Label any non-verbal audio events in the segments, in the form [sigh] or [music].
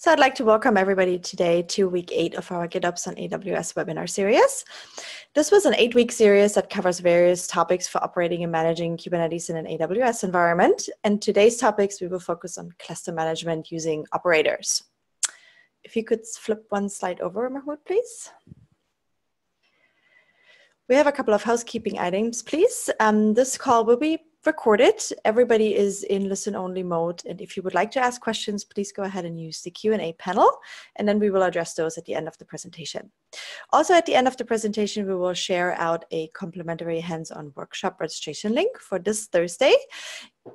So I'd like to welcome everybody today to week eight of our GitOps on AWS webinar series. This was an eight week series that covers various topics for operating and managing Kubernetes in an AWS environment. And today's topics, we will focus on cluster management using operators. If you could flip one slide over, Mahmoud, please. We have a couple of housekeeping items, please. Um, this call will be recorded. Everybody is in listen only mode. And if you would like to ask questions, please go ahead and use the Q&A panel, and then we will address those at the end of the presentation. Also at the end of the presentation, we will share out a complimentary hands-on workshop registration link for this Thursday.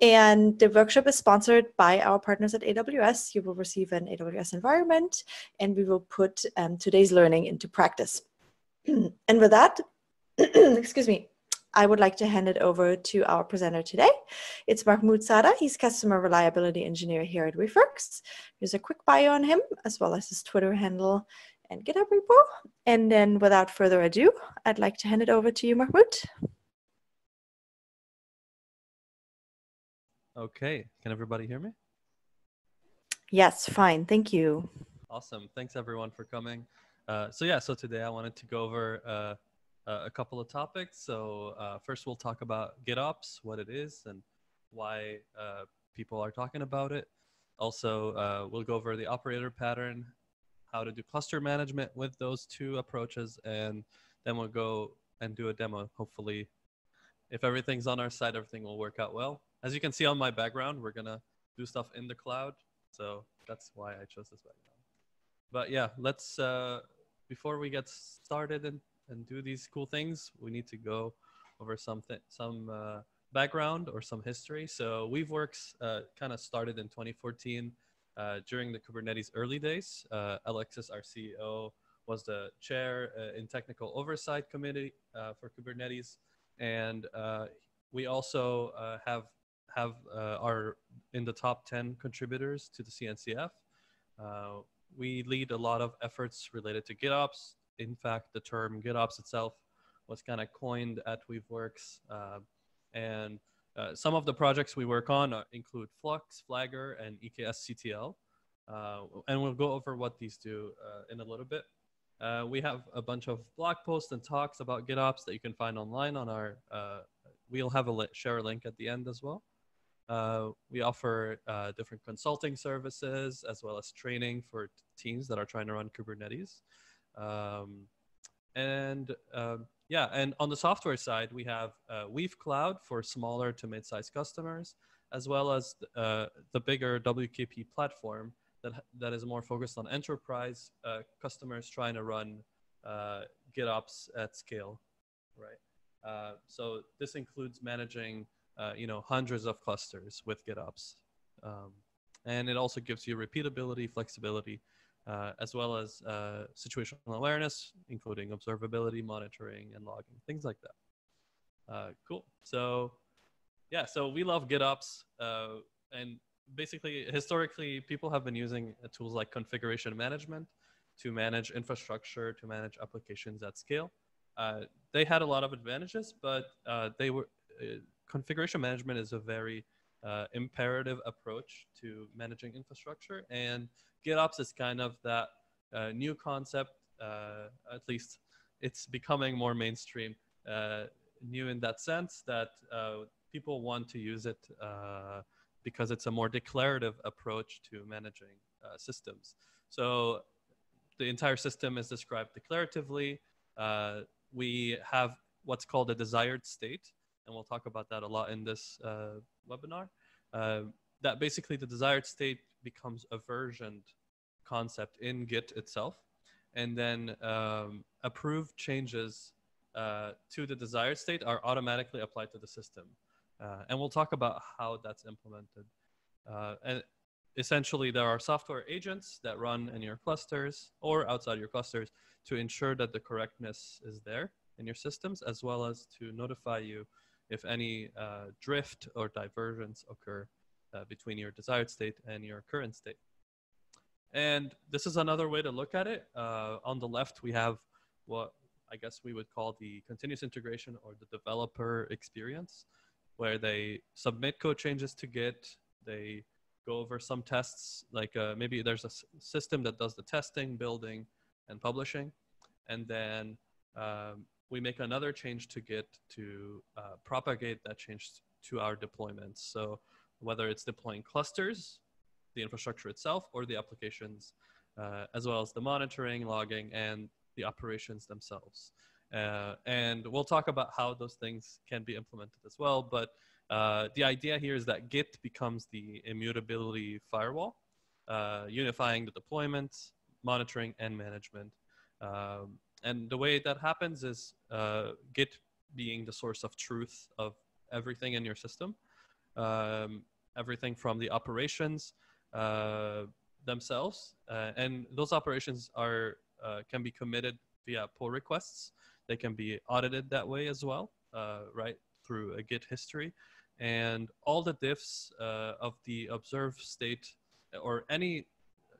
And the workshop is sponsored by our partners at AWS. You will receive an AWS environment, and we will put um, today's learning into practice. [clears throat] and with that, [clears throat] excuse me, I would like to hand it over to our presenter today. It's Mahmoud Sada. He's customer reliability engineer here at Weaveworks. Here's a quick bio on him, as well as his Twitter handle and GitHub repo. And then without further ado, I'd like to hand it over to you, Mahmoud. Okay, can everybody hear me? Yes, fine, thank you. Awesome, thanks everyone for coming. Uh, so yeah, so today I wanted to go over uh, uh, a couple of topics. So uh, first, we'll talk about GitOps, what it is, and why uh, people are talking about it. Also, uh, we'll go over the operator pattern, how to do cluster management with those two approaches, and then we'll go and do a demo. Hopefully, if everything's on our side, everything will work out well. As you can see on my background, we're gonna do stuff in the cloud, so that's why I chose this background. But yeah, let's uh, before we get started and and do these cool things, we need to go over something, some uh, background or some history. So Weaveworks uh, kind of started in 2014 uh, during the Kubernetes early days. Uh, Alexis, our CEO, was the chair uh, in technical oversight committee uh, for Kubernetes, and we also have have are in the top 10 contributors to the CNCF. we lead a lot of efforts related to GitOps, in fact, the term GitOps itself was kind of coined at Weaveworks. Uh, and uh, some of the projects we work on include Flux, Flagger, and eksctl. Uh, and we'll go over what these do uh, in a little bit. Uh, we have a bunch of blog posts and talks about GitOps that you can find online on our, uh, we'll have a li- share a link at the end as well. we offer different consulting services as well as training for teams that are trying to run Kubernetes. Um, and uh, yeah, and on the software side, we have uh, Weave Cloud for smaller to mid-sized customers, as well as uh, the bigger WKP platform that that is more focused on enterprise uh, customers trying to run uh, GitOps at scale, right? Uh, so this includes managing, you know, hundreds of clusters with GitOps, um, and it also gives you repeatability, flexibility, uh, as well as uh, situational awareness, including observability, monitoring, and logging, things like that. Uh, cool. So, yeah, so we love GitOps. Uh, and basically, historically, people have been using tools like configuration management to manage infrastructure, to manage applications at scale. Uh, they had a lot of advantages, but uh, they were configuration management is a very imperative approach to managing infrastructure and GitOps is kind of that uh, new concept. Uh, at least it's becoming more mainstream. Uh, new in that sense that uh, people want to use it uh, because it's a more declarative approach to managing uh, systems. So the entire system is described declaratively. we have what's called a desired state, and we'll talk about that a lot in this webinar. that basically the desired state becomes a versioned concept in Git itself, and then um, approved changes uh, to the desired state are automatically applied to the system. Uh, and we'll talk about how that's implemented. Uh, and essentially, there are software agents that run in your clusters or outside your clusters to ensure that the correctness is there in your systems, as well as to notify you if any uh, drift or divergence occur uh, between your desired state and your current state. And this is another way to look at it. Uh, on the left, we have what I guess we would call the continuous integration or the developer experience, where they submit code changes to Git, they go over some tests, like uh, maybe there's a system that does the testing, building, and publishing, and then um, we make another change to Git to uh, propagate that change to our deployments. So whether it's deploying clusters, the infrastructure itself, or the applications, uh, as well as the monitoring, logging, and the operations themselves. Uh, and we'll talk about how those things can be implemented as well. But uh, the idea here is that Git becomes the immutability firewall, uh, unifying the deployment, monitoring, and management. Um, and the way that happens is uh, Git being the source of truth of everything in your system, um, everything from the operations uh, themselves, uh, and those operations are uh, can be committed via pull requests. They can be audited that way as well, uh, right through a Git history, and all the diffs uh, of the observed state or any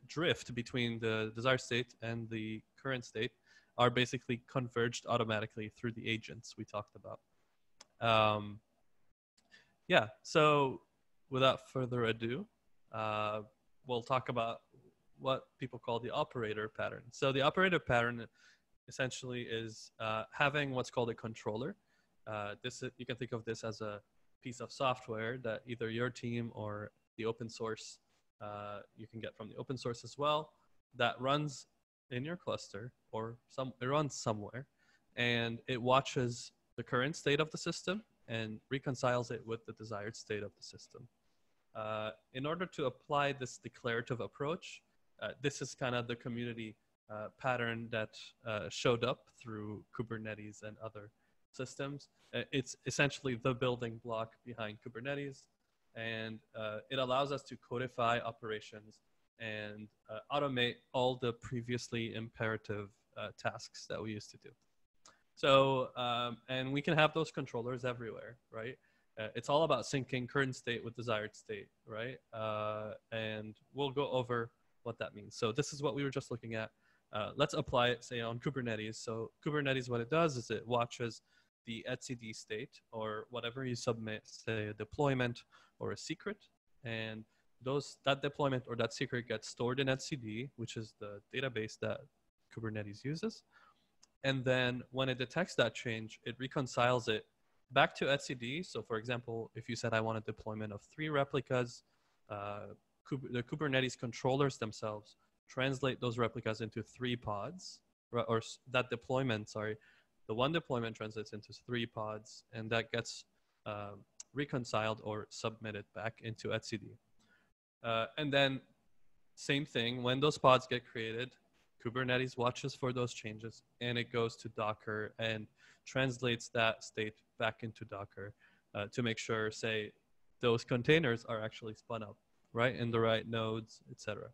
drift between the desired state and the current state are basically converged automatically through the agents we talked about. Um, yeah, so without further ado, uh, we'll talk about what people call the operator pattern. So the operator pattern essentially is uh, having what's called a controller. Uh, this you can think of this as a piece of software that either your team or the open source uh, you can get from the open source as well that runs in your cluster or some it runs somewhere and it watches the current state of the system and reconciles it with the desired state of the system. Uh, in order to apply this declarative approach, uh, this is kind of the community uh, pattern that uh, showed up through Kubernetes and other systems. Uh, it's essentially the building block behind Kubernetes, and uh, it allows us to codify operations and automate all the previously imperative tasks that we used to do. So, um, and we can have those controllers everywhere, right? Uh, it's all about syncing current state with desired state, right? Uh, and we'll go over what that means. So this is what we were just looking at. Uh, let's apply it, say, on Kubernetes. So Kubernetes, what it does is it watches the etcd state or whatever you submit, say a deployment or a secret, and those that deployment or that secret gets stored in etcd, which is the database that Kubernetes uses. And then when it detects that change, it reconciles it back to etcd. So for example, if you said I want a deployment of three replicas, uh, the Kubernetes controllers themselves translate those replicas into three pods, or that deployment, sorry, the one deployment translates into three pods, and that gets uh, reconciled or submitted back into etcd. Uh, and then same thing, when those pods get created, Kubernetes watches for those changes and it goes to Docker and translates that state back into Docker uh, to make sure, say, those containers are actually spun up, right, in the right nodes, etc.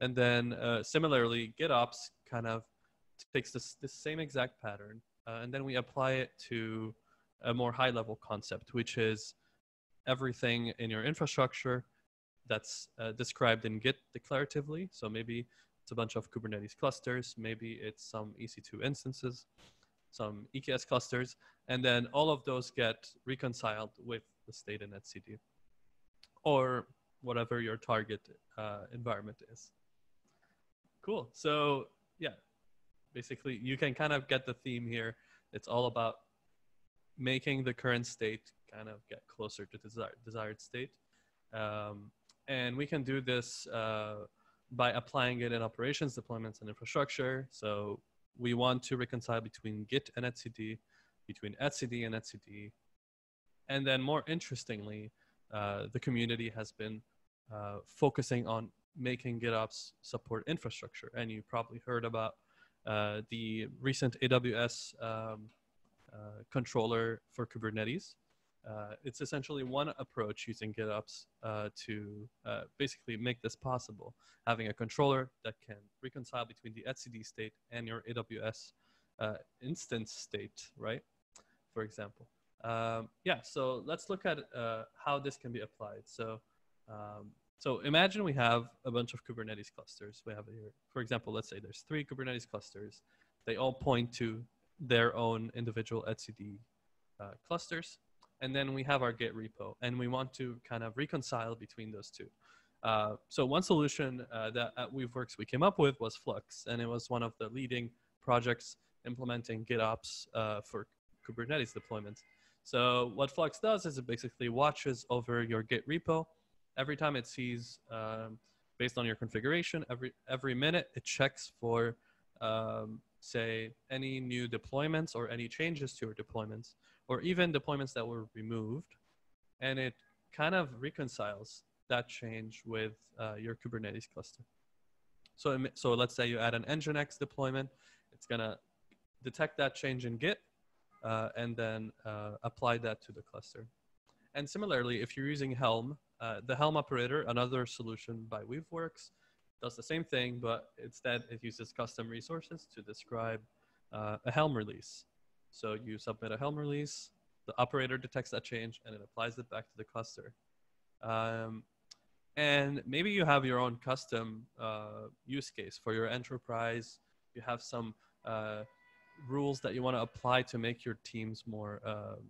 And then uh, similarly, GitOps kind of takes this, this same exact pattern uh, and then we apply it to a more high level concept, which is everything in your infrastructure that's uh, described in Git declaratively. So maybe it's a bunch of Kubernetes clusters. Maybe it's some EC2 instances, some EKS clusters, and then all of those get reconciled with the state in etcd or whatever your target uh, environment is. Cool. So yeah, basically you can kind of get the theme here. It's all about making the current state kind of get closer to desired, desired state. Um, and we can do this uh, by applying it in operations, deployments, and infrastructure. So we want to reconcile between Git and etcd, between etcd and etcd. And then more interestingly, uh, the community has been uh, focusing on making GitOps support infrastructure. And you probably heard about uh, the recent AWS um, uh, controller for Kubernetes. Uh, it's essentially one approach using GitOps uh, to uh, basically make this possible, having a controller that can reconcile between the etcd state and your AWS uh, instance state, right? For example. Um, yeah, so let's look at uh, how this can be applied. So, um, so imagine we have a bunch of Kubernetes clusters. We have here, for example, let's say there's three Kubernetes clusters. They all point to their own individual etcd uh, clusters and then we have our Git repo, and we want to kind of reconcile between those two. Uh, so one solution uh, that at Weaveworks we came up with was Flux, and it was one of the leading projects implementing GitOps uh, for Kubernetes deployments. So what Flux does is it basically watches over your Git repo. Every time it sees, um, based on your configuration, every every minute it checks for, um, say, any new deployments or any changes to your deployments, or even deployments that were removed, and it kind of reconciles that change with uh, your Kubernetes cluster. So, so let's say you add an Nginx deployment, it's gonna detect that change in Git uh, and then uh, apply that to the cluster. And similarly, if you're using Helm, uh, the Helm operator, another solution by Weaveworks, does the same thing, but instead it uses custom resources to describe uh, a Helm release. So you submit a Helm release, the operator detects that change, and it applies it back to the cluster. Um, and maybe you have your own custom uh, use case for your enterprise. You have some uh, rules that you want to apply to make your teams more uh,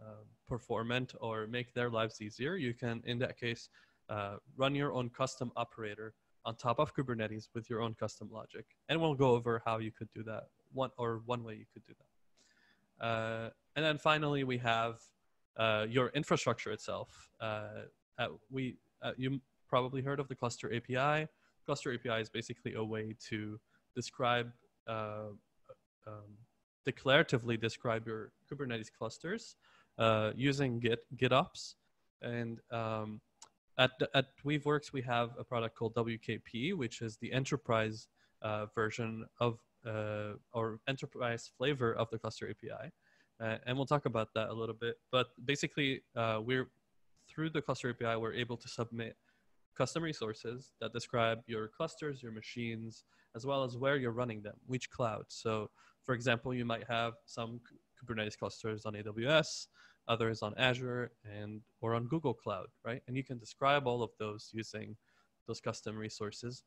uh, performant or make their lives easier, you can, in that case, uh, run your own custom operator on top of Kubernetes with your own custom logic. And we'll go over how you could do that, one or one way you could do that. Uh, and then finally, we have uh, your infrastructure itself. Uh, we, you probably heard of the Cluster API. Cluster API is basically a way to describe uh, um, declaratively describe your Kubernetes clusters uh, using Git GitOps. And um, at at Weaveworks, we have a product called WKP, which is the enterprise uh, version of uh, or enterprise flavor of the cluster API. Uh, and we'll talk about that a little bit. But basically, uh, we're through the cluster API, we're able to submit custom resources that describe your clusters, your machines, as well as where you're running them, which cloud. So for example, you might have some Kubernetes clusters on AWS, others on Azure, and or on Google Cloud, right? And you can describe all of those using those custom resources.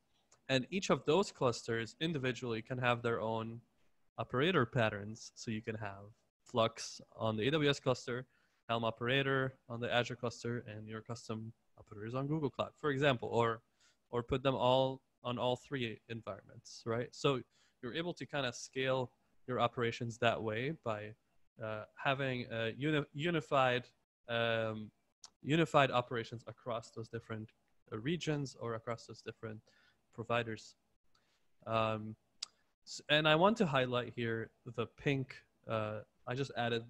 And each of those clusters individually can have their own operator patterns. So you can have Flux on the AWS cluster, Helm operator on the Azure cluster, and your custom operators on Google Cloud, for example, or or put them all on all three environments, right? So you're able to kind of scale your operations that way by uh, having a uni- unified um, unified operations across those different uh, regions or across those different providers. Um, and I want to highlight here the pink. Uh, I just added.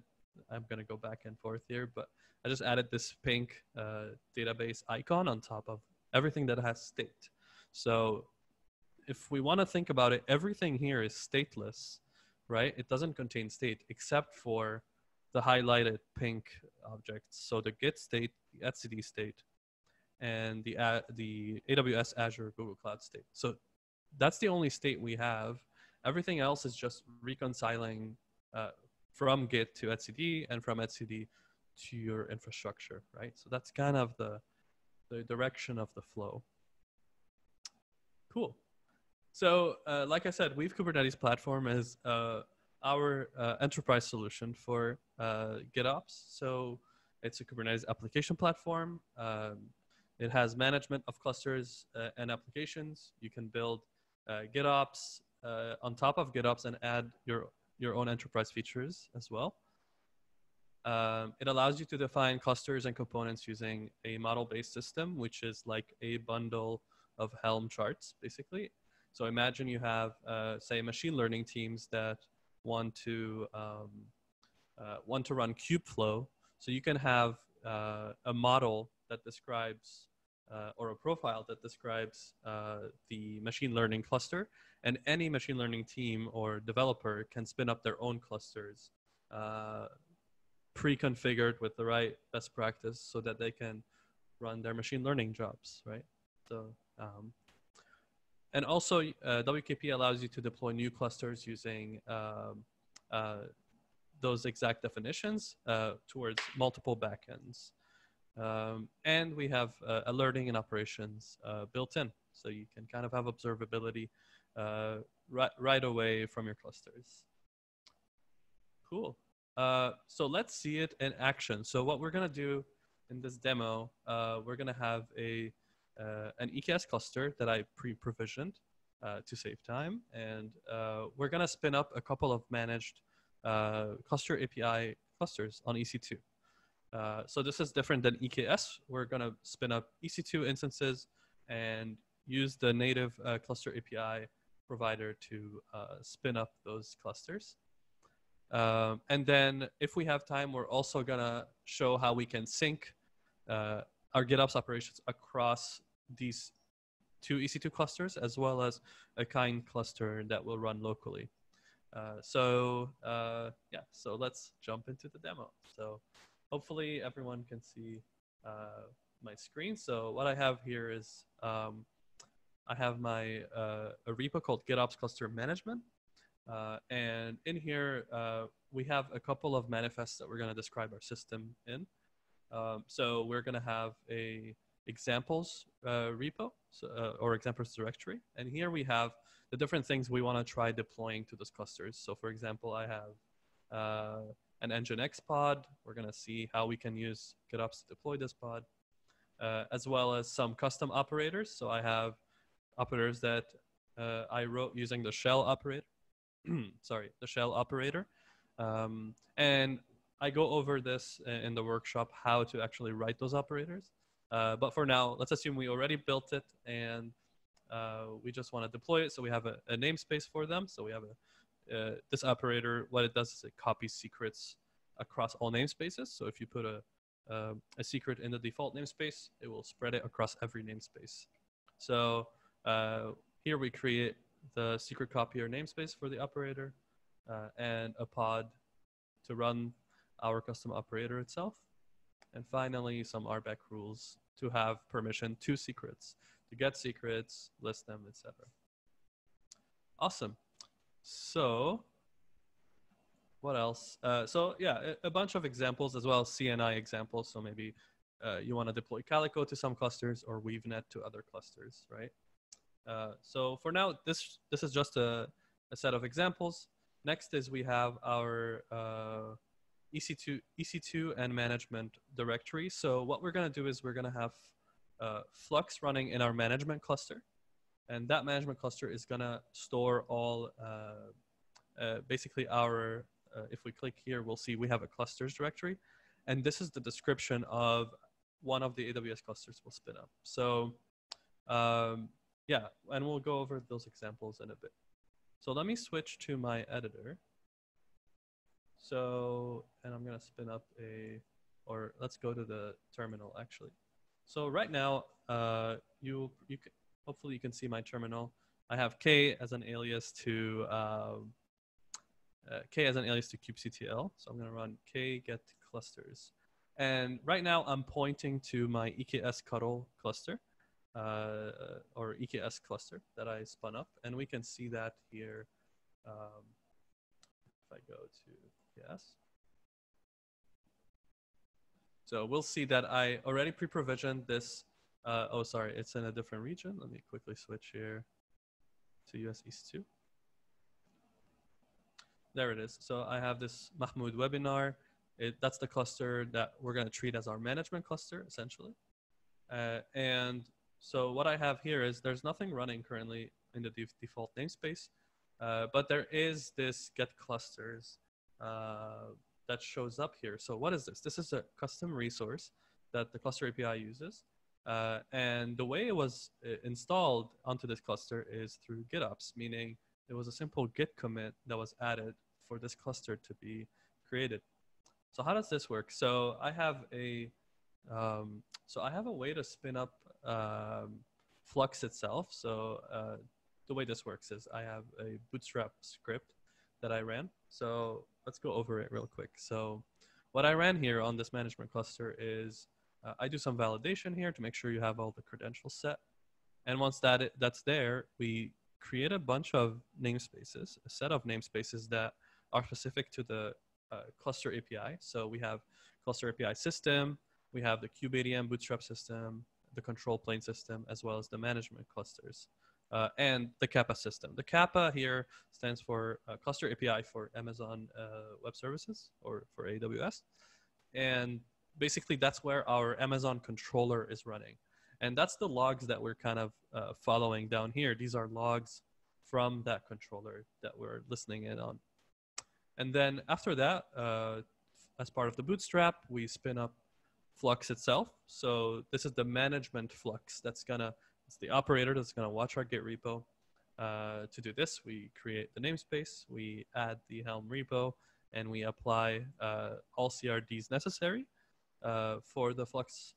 I'm going to go back and forth here, but I just added this pink uh, database icon on top of everything that has state. So if we want to think about it, everything here is stateless right? It doesn't contain state except for the highlighted pink objects. So the Git state, the etcd state, and the, uh, the AWS Azure Google Cloud state. So that's the only state we have. Everything else is just reconciling uh, from Git to etcd and from etcd to your infrastructure, right? So that's kind of the, the direction of the flow. Cool. So, uh, like I said, Weave Kubernetes platform is uh, our uh, enterprise solution for uh, GitOps. So, it's a Kubernetes application platform. Um, it has management of clusters uh, and applications. You can build uh, GitOps on top of GitOps and add your your own enterprise features as well. Um, it allows you to define clusters and components using a model-based system, which is like a bundle of Helm charts, basically. So imagine you have, uh, say, machine learning teams that want to um, uh, want to run Kubeflow. So you can have uh, a model that describes uh, or a profile that describes uh, the machine learning cluster, and any machine learning team or developer can spin up their own clusters uh, pre-configured with the right best practice so that they can run their machine learning jobs, right? So um, and also, uh, WKP allows you to deploy new clusters using um, uh, those exact definitions uh, towards multiple backends. Um, and we have uh, alerting and operations uh, built in. So you can kind of have observability uh, right, right away from your clusters. Cool. uh, so let's see it in action. So what we're gonna do in this demo, uh, we're gonna have a uh, an EKS cluster that I pre-provisioned to save time, and we're gonna spin up a couple of managed cluster API clusters on EC2. Uh, so this is different than EKS. We're gonna spin up EC2 instances and use the native cluster API provider to spin up those clusters. Um, and then if we have time, we're also gonna show how we can sync uh, our GitOps operations across these two EC2 clusters, as well as a kind cluster that will run locally. Uh, so uh, yeah, so let's jump into the demo. So hopefully everyone can see uh, my screen. So what I have here is um, I have my uh, a repo called GitOps Cluster Management. Uh, and in here, uh, we have a couple of manifests that we're going to describe our system in. Um, so we're going to have a examples uh, repo so, uh, or examples directory. And here we have the different things we want to try deploying to those clusters. So for example, I have an Nginx pod. We're going to see how we can use GitOps to deploy this pod, uh, as well as some custom operators. So I have operators that I wrote using the shell operator. [clears throat] sorry, the shell operator. Um, and I go over this in the workshop, how to actually write those operators. Uh, but for now, let's assume we already built it and uh, we just want to deploy it. So we have a, a namespace for them. So we have a, uh, this operator, what it does is it copies secrets across all namespaces. So if you put a, um, a secret in the default namespace, it will spread it across every namespace. So uh, here we create the secret copier namespace for the operator uh, and a pod to run our custom operator itself. And finally, some RBAC rules to have permission to secrets, to get secrets, list them, etc. Awesome. So what else? Uh, so yeah, a, bunch of examples as well, CNI examples. So maybe uh, you want to deploy Calico to some clusters or WeaveNet to other clusters, right? Uh, so for now, this this is just a, a, set of examples. Next is we have our uh, EC2 EC2 and management directory. So what we're going to do is we're going to have uh, Flux running in our management cluster, and that management cluster is going to store all uh, uh, basically our. if we click here, we'll see we have a clusters directory, and this is the description of one of the AWS clusters we'll spin up. So um, yeah, and we'll go over those examples in a bit. So let me switch to my editor. So, and I'm gonna spin up a, or let's go to the terminal actually. So right now, uh, you you can, hopefully you can see my terminal. I have k as an alias to um, uh, k as an alias to kubectl. So I'm gonna run k get clusters, and right now I'm pointing to my EKS cuddle cluster uh, or EKS cluster that I spun up. And we can see that here. Um, if I go to EKS. So we'll see that I already pre-provisioned this. Uh, oh, sorry, it's in a different region. Let me quickly switch here to US East 2. There it is. So I have this Mahmoud webinar. It, that's the cluster that we're going to treat as our management cluster, essentially. Uh, and so what I have here is there's nothing running currently in the default namespace, uh, but there is this get clusters uh, that shows up here. So what is this? This is a custom resource that the cluster API uses. Uh, and the way it was uh, installed onto this cluster is through GitOps, meaning it was a simple git commit that was added for this cluster to be created. So how does this work? So I have a um, so I have a way to spin up um, Flux itself. So uh, the way this works is I have a Bootstrap script that I ran. So let's go over it real quick. So what I ran here on this management cluster is uh, I do some validation here to make sure you have all the credentials set. And once that that's there, we create a bunch of namespaces, a set of namespaces that are specific to the uh, cluster API. So we have cluster API system, we have the kubeadm bootstrap system, the control plane system, as well as the management clusters. uh, and the CAPA system. The CAPA here stands for uh, Cluster API for Amazon uh, Web Services or for AWS. And basically, that's where our Amazon controller is running. And that's the logs that we're kind of uh, following down here. These are logs from that controller that we're listening in on. And then after that, uh, as part of the bootstrap, we spin up Flux itself. So this is the management Flux that's gonna, it's the operator that's gonna watch our Git repo. Uh, to do this, we create the namespace, we add the Helm repo, and we apply uh, all CRDs necessary for the Flux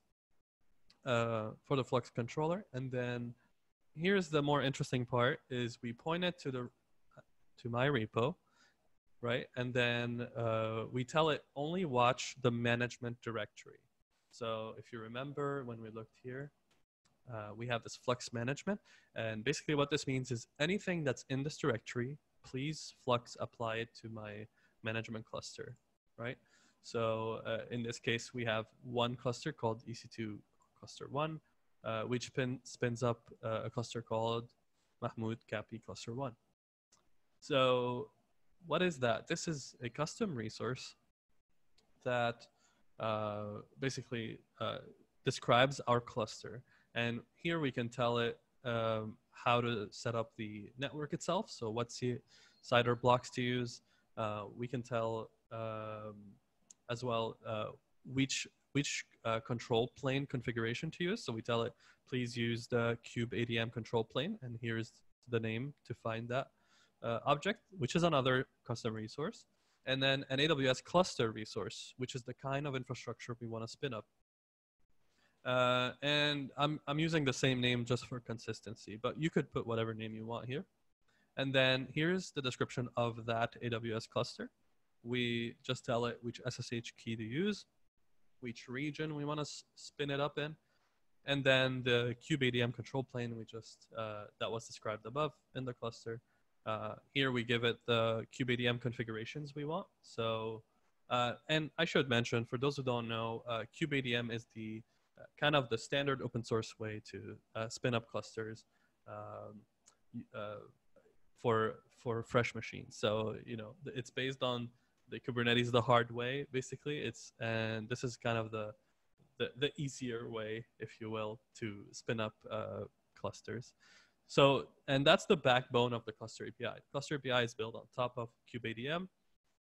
uh, for the Flux controller. And then here's the more interesting part: is we point it to the to my repo, right? And then uh, we tell it only watch the management directory. So if you remember when we looked here, uh, we have this flux management. And basically what this means is anything that's in this directory, please flux apply it to my management cluster, right? So uh, in this case, we have one cluster called EC2 cluster one, uh, which spin, spins up uh, a cluster called Mahmoud CAPI cluster one. So what is that? This is a custom resource that uh, basically uh, describes our cluster. And here we can tell it um, how to set up the network itself. So what CIDR blocks to use. Uh, we can tell um, as well uh, which which uh, control plane configuration to use. So we tell it, please use the kubeadm control plane. And here's the name to find that uh, object, which is another custom resource and then an AWS cluster resource, which is the kind of infrastructure we want to spin up. Uh, and I'm, I'm using the same name just for consistency, but you could put whatever name you want here. And then here's the description of that AWS cluster. We just tell it which SSH key to use, which region we want to spin it up in, and then the kubeadm control plane we just uh, that was described above in the cluster uh, here we give it the kubeadm configurations we want. So, uh, and I should mention for those who don't know, uh, kubeadm is the uh, kind of the standard open source way to uh, spin up clusters um, uh, for for fresh machines. So you know it's based on the Kubernetes the hard way, basically. It's and this is kind of the the, the easier way, if you will, to spin up clusters. So, and that's the backbone of the cluster API. Cluster API is built on top of kubeadm,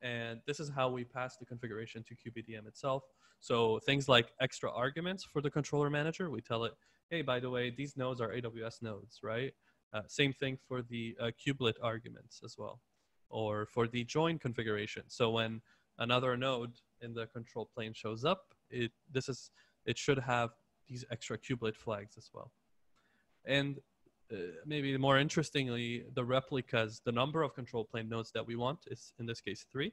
and this is how we pass the configuration to kubeadm itself. So things like extra arguments for the controller manager, we tell it, hey, by the way, these nodes are AWS nodes, right? Uh, same thing for the uh, kubelet arguments as well, or for the join configuration. So when another node in the control plane shows up, it this is it should have these extra kubelet flags as well. And uh, maybe more interestingly, the replicas, the number of control plane nodes that we want is in this case three,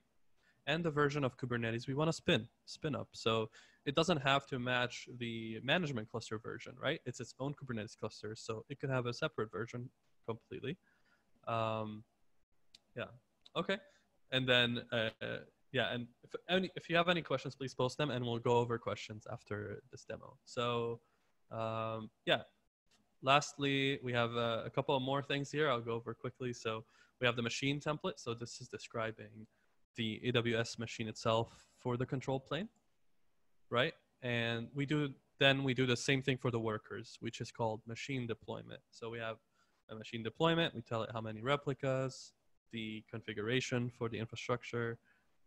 and the version of Kubernetes we want to spin, spin up. So it doesn't have to match the management cluster version, right? It's its own Kubernetes cluster, so it could have a separate version completely. Um, yeah, okay. And then, uh, yeah, and if, any, if you have any questions, please post them, and we'll go over questions after this demo. So, um, yeah, Lastly, we have a, a couple of more things here. I'll go over quickly. So we have the machine template. So this is describing the AWS machine itself for the control plane, right? And we do then we do the same thing for the workers, which is called machine deployment. So we have a machine deployment. We tell it how many replicas, the configuration for the infrastructure,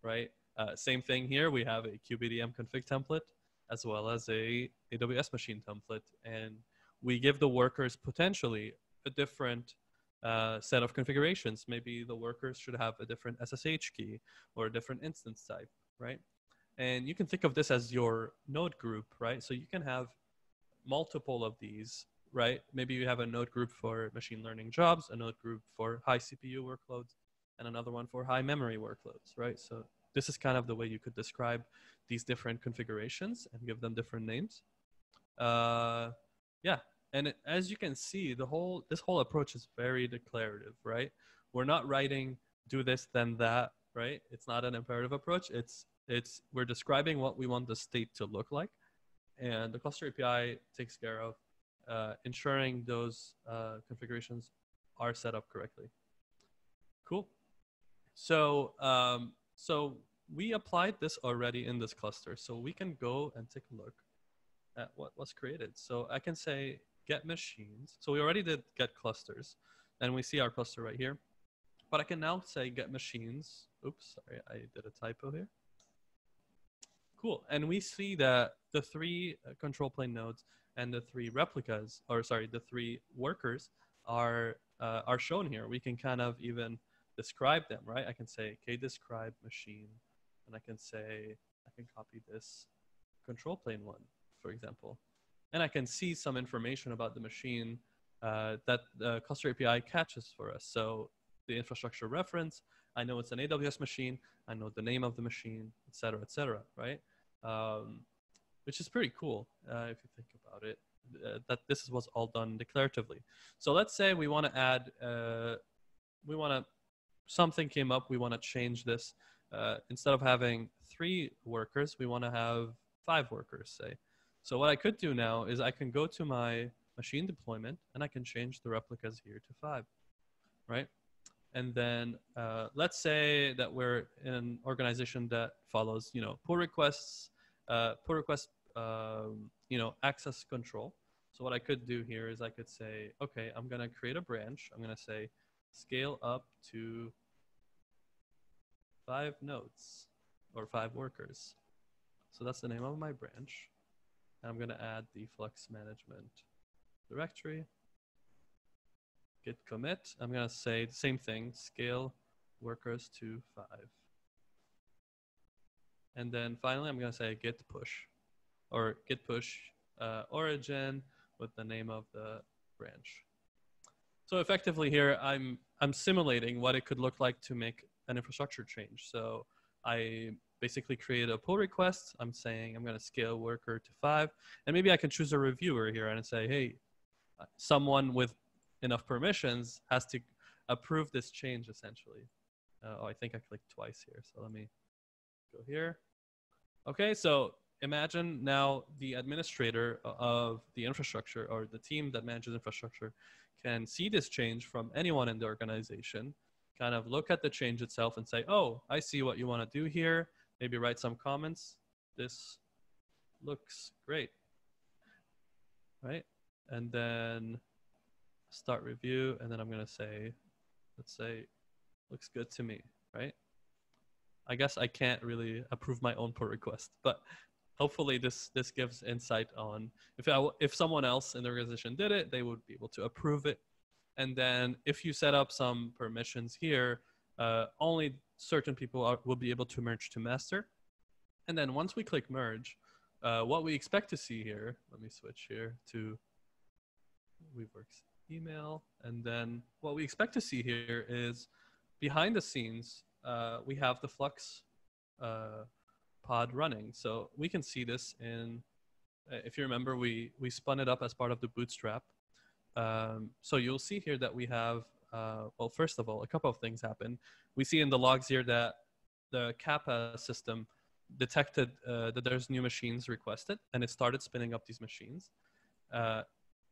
right? Uh, same thing here. We have a kubeadm config template as well as a AWS machine template, and we give the workers potentially a different uh, set of configurations. Maybe the workers should have a different SSH key or a different instance type, right? And you can think of this as your node group, right? So you can have multiple of these, right? Maybe you have a node group for machine learning jobs, a node group for high CPU workloads, and another one for high memory workloads, right? So this is kind of the way you could describe these different configurations and give them different names. Uh, yeah, and it, as you can see the whole this whole approach is very declarative right we're not writing do this then that right it's not an imperative approach it's it's we're describing what we want the state to look like and the cluster api takes care of uh, ensuring those uh, configurations are set up correctly. Cool. So, um, so we applied this already in this cluster. So we can go and take a look at what was created. So I can say get machines. So we already did get clusters and we see our cluster right here. But I can now say get machines. Oops, sorry, I did a typo here. Cool. And we see that the three uh, control plane nodes and the three replicas, or sorry, the three workers are uh, are shown here. We can kind of even describe them, right? I can say k describe machine, and I can say I can copy this control plane one, for example, and I can see some information about the machine uh, that the cluster API catches for us. So the infrastructure reference, I know it's an AWS machine, I know the name of the machine, et cetera, et cetera, right? Um, which is pretty cool uh, if you think about it. Uh, that this was all done declaratively. So let's say we want to add, uh, we want to, something came up, we want to change this. Uh, instead of having three workers, we want to have five workers, say. So what I could do now is I can go to my machine deployment and I can change the replicas here to five, right? And then uh, let's say that we're in an organization that follows, you know, pull requests, uh, pull request, um, you know, access control. So what I could do here is I could say, okay, I'm gonna create a branch. I'm gonna say scale up to five nodes or five workers. So that's the name of my branch. And I'm gonna add the flux management directory. Git commit. I'm gonna say the same thing, scale workers to five. And then finally, I'm gonna say git push or git push uh, origin with the name of the branch. So effectively here, I'm, I'm simulating what it could look like to make an infrastructure change. So I basically create a pull request. I'm saying I'm going to scale worker to five. And maybe I can choose a reviewer here and say, hey, someone with enough permissions has to approve this change essentially. Uh, oh, I think I clicked twice here. So let me go here. Okay, so imagine now the administrator of the infrastructure or the team that manages infrastructure can see this change from anyone in the organization, kind of look at the change itself and say, oh, I see what you want to do here. Maybe write some comments. This looks great, right? And then start review. And then I'm going to say, let's say, looks good to me, right? I guess I can't really approve my own pull request, but hopefully this this gives insight on if I, if someone else in the organization did it, they would be able to approve it. And then if you set up some permissions here, uh, only certain people are, will be able to merge to master. And then once we click merge, uh, what we expect to see here, let me switch here to Weaveworks email. And then what we expect to see here is behind the scenes, uh, we have the Flux uh, pod running. So we can see this in, uh, if you remember, we, we spun it up as part of the bootstrap. Um, so you'll see here that we have, uh, well, first of all, a couple of things happen. We see in the logs here that the CAPA system detected uh, that there's new machines requested and it started spinning up these machines. Uh,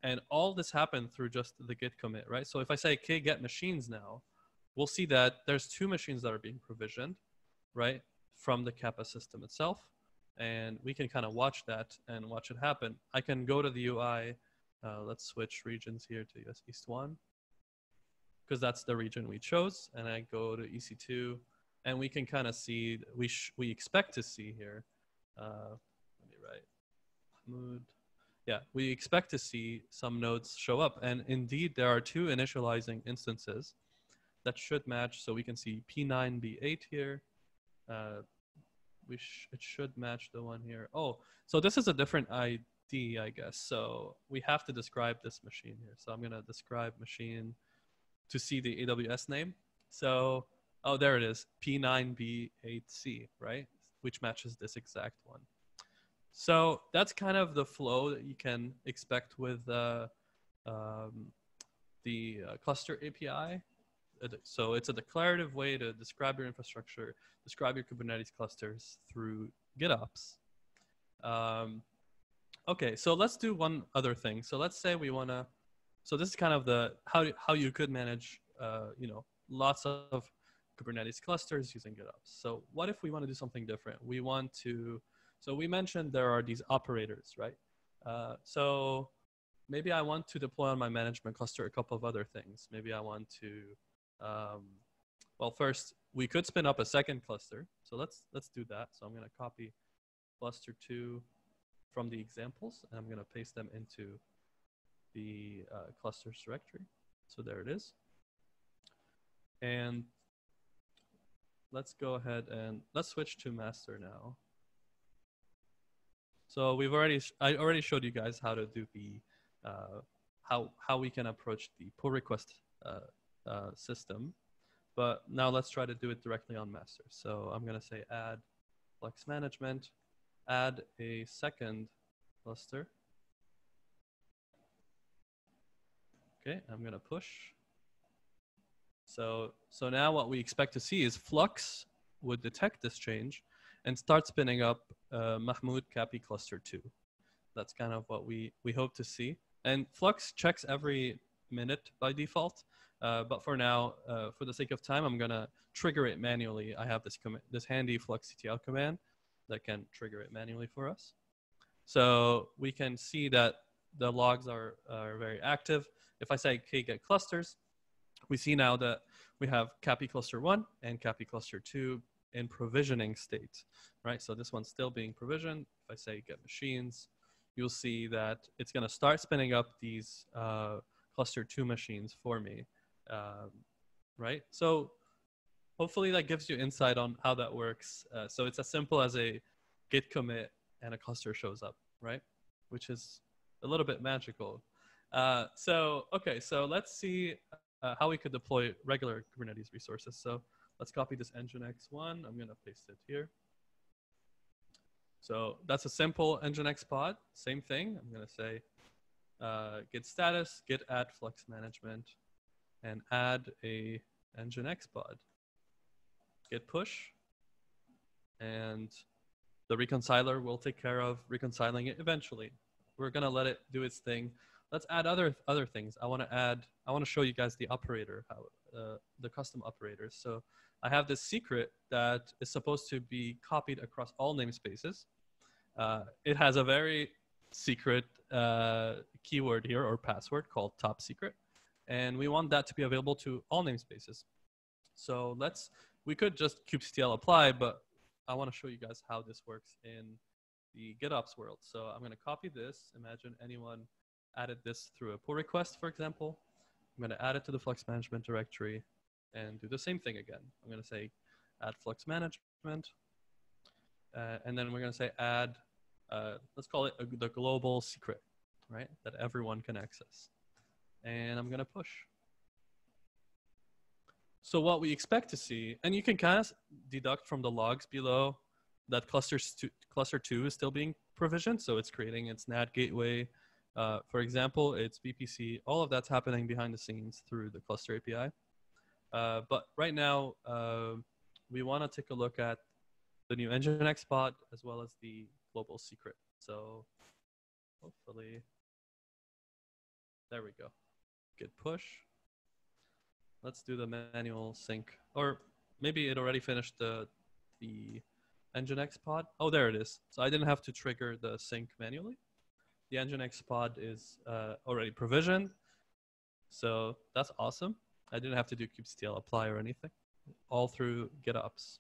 and all this happened through just the git commit, right? So if I say, okay, get machines now, we'll see that there's two machines that are being provisioned, right, from the CAPA system itself. And we can kind of watch that and watch it happen. I can go to the UI. Uh, let's switch regions here to US East 1 because that's the region we chose. And I go to EC2 and we can kind of see, we, we expect to see here. Uh, let me write Mahmoud. Yeah, we expect to see some nodes show up. And indeed, there are two initializing instances that should match. So we can see P9B8 here. Uh, we sh it should match the one here. Oh, so this is a different ID, I guess. So we have to describe this machine here. So I'm to describe machine to see the AWS name. So, oh, there it is, P9B8C, right? Which matches this exact one. So that's kind of the flow that you can expect with uh, um, the uh, cluster API. So it's a declarative way to describe your infrastructure, describe your Kubernetes clusters through GitOps. Um, Okay, so let's do one other thing. So let's say we want to. So this is kind of the how how you could manage, uh, you know, lots of Kubernetes clusters using GitOps. So what if we want to do something different? We want to. So we mentioned there are these operators, right? Uh, so maybe I want to deploy on my management cluster a couple of other things. Maybe I want to. Um, well, first we could spin up a second cluster. So let's let's do that. So I'm going to copy cluster two from the examples, and I'm going to paste them into the uh, clusters directory. So there it is. And let's go ahead and let's switch to master now. So we've already, I already showed you guys how to do the, uh, how, how we can approach the pull request uh, uh, system. But now let's try to do it directly on master. So I'm gonna say add flux management add a second cluster. Okay, I'm gonna push. So, so now what we expect to see is Flux would detect this change and start spinning up uh, Mahmoud CAPI cluster 2. That's kind of what we, we hope to see. And Flux checks every minute by default. Uh, but for now, uh, for the sake of time, I'm gonna trigger it manually. I have this, this handy fluxctl command that can trigger it manually for us. So we can see that the logs are, are very active. If I say get clusters, we see now that we have CAPI cluster one and CAPI cluster two in provisioning state, right? So this one's still being provisioned. If I say get machines, you'll see that it's gonna start spinning up these uh, cluster two machines for me, um, right? So hopefully that gives you insight on how that works. Uh, so it's as simple as a git commit and a cluster shows up, right? Which is a little bit magical. Uh, so, okay, so let's see uh, how we could deploy regular Kubernetes resources. So let's copy this Nginx one. I'm gonna paste it here. So that's a simple Nginx pod, same thing. I'm gonna say uh, git status, git add flux management, and add a Nginx pod git push, and the reconciler will take care of reconciling it eventually. We're gonna let it do its thing. Let's add other other things. I want to add. I want to show you guys the operator, how uh, the custom operators. So I have this secret that is supposed to be copied across all namespaces. Uh, it has a very secret uh, keyword here or password called top secret. And we want that to be available to all namespaces. So let's we could just kubectl apply, but I want to show you guys how this works in the GitOps world. So I'm going to copy this. Imagine anyone added this through a pull request, for example. I'm going to add it to the Flux management directory and do the same thing again. I'm going to say add Flux management. Uh, and then we're going to say add, uh, let's call it a, the global secret, right? That everyone can access. And I'm going to push. So what we expect to see, and you can kind of deduct from the logs below that cluster, cluster two is still being provisioned. So it's creating its NAT gateway. Uh, for example, it's VPC. All of that's happening behind the scenes through the cluster API. Uh, but right now, uh, we want to take a look at the new Nginx pod as well as the global secret. So hopefully, there we go. Git push let's do the manual sync. Or maybe it already finished the the Nginx pod. Oh, there it is. So I didn't have to trigger the sync manually. The Nginx pod is uh, already provisioned. So that's awesome. I didn't have to do kubectl apply or anything, all through GitOps.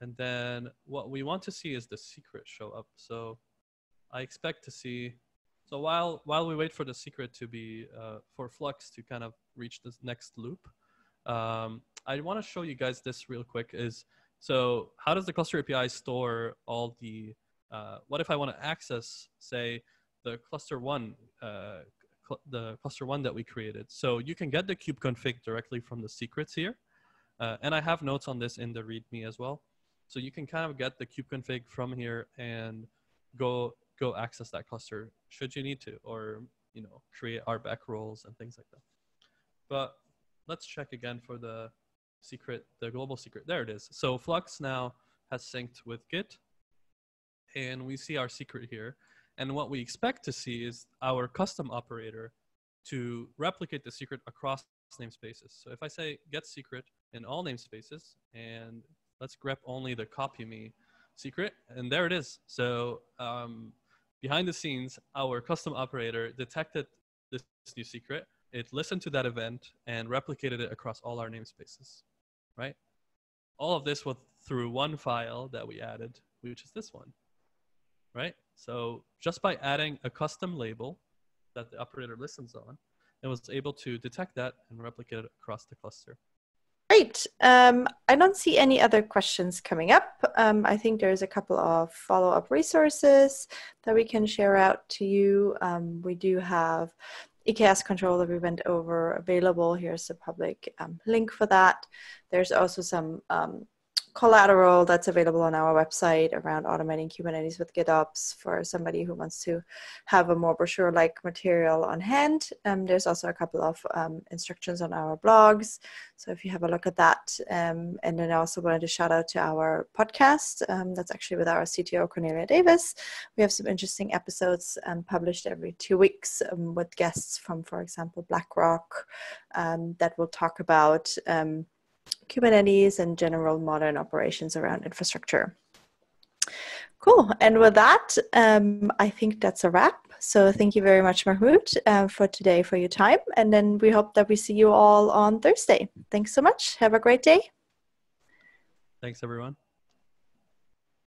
And then what we want to see is the secret show up. So I expect to see so while while we wait for the secret to be uh, for Flux to kind of reach this next loop, um, I want to show you guys this real quick. Is so how does the cluster API store all the uh, what if I want to access say the cluster one uh, cl the cluster one that we created? So you can get the kube config directly from the secrets here, uh, and I have notes on this in the README as well. So you can kind of get the kube config from here and go go access that cluster should you need to, or you know, create RBAC roles and things like that. But let's check again for the secret, the global secret. There it is. So Flux now has synced with Git, and we see our secret here. And what we expect to see is our custom operator to replicate the secret across namespaces. So if I say get secret in all namespaces and let's grep only the copy me secret and there it is. So um, behind the scenes, our custom operator detected this new secret. It listened to that event and replicated it across all our namespaces, right? All of this was through one file that we added, which is this one, right? So just by adding a custom label that the operator listens on, it was able to detect that and replicate it across the cluster. Great. Um, I don't see any other questions coming up. Um, I think there's a couple of follow-up resources that we can share out to you. Um, we do have eksctl that we went over available. Here's a public um, link for that. There's also some um, collateral that's available on our website around automating Kubernetes with GitOps for somebody who wants to have a more brochure-like material on hand. Um, there's also a couple of um, instructions on our blogs. So if you have a look at that, um, and then I also wanted to shout out to our podcast. Um, that's actually with our CTO Cornelia Davis. We have some interesting episodes um, published every two weeks um, with guests from, for example, BlackRock that will talk about Kubernetes and general modern operations around infrastructure. Cool. And with that, um, I think that's a wrap. So thank you very much, Mahmoud, uh, for today, for your time. And then we hope that we see you all on Thursday. Thanks so much. Have a great day. Thanks, everyone.